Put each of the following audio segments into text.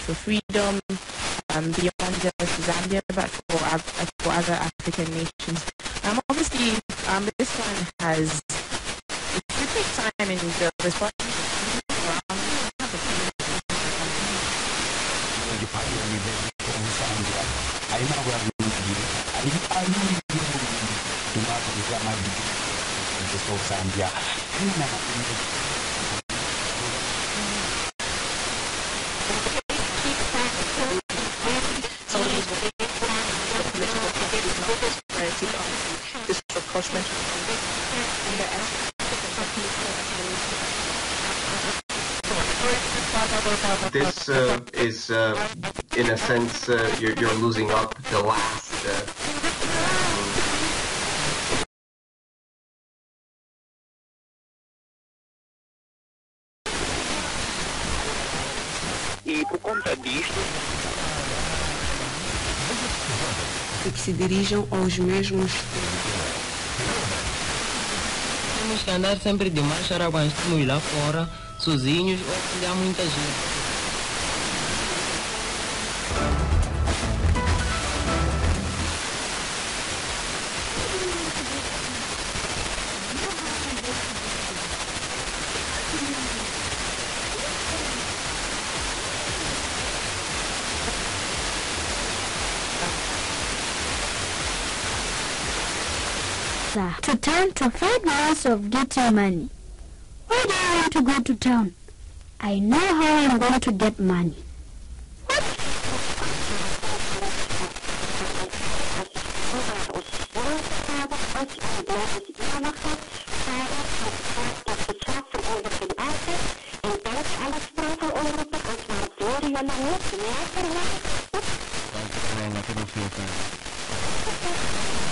for freedom um, beyond just Zambia, but for, for other African nations. Um, obviously, um, this one has it could take time in the response Zambia. This uh, is, uh, in a sense, uh, you're, you're losing up the last. Uh, E por conta disto, e que se dirijam aos mesmos Temos que andar sempre de máscara quando estamos lá fora, sozinhos ou se há muita gente. To town to find ways of getting money. Why do you want to go to town? I know how I'm going to get money. ichinji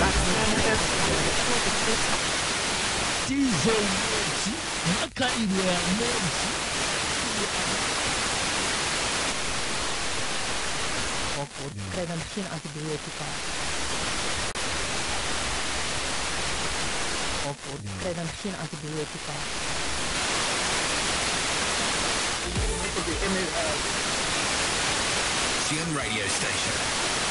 DJ 中井はもうここ使いな misschien antibiotica. Ook krijg dan misschien antibiotica. CM Radio Station.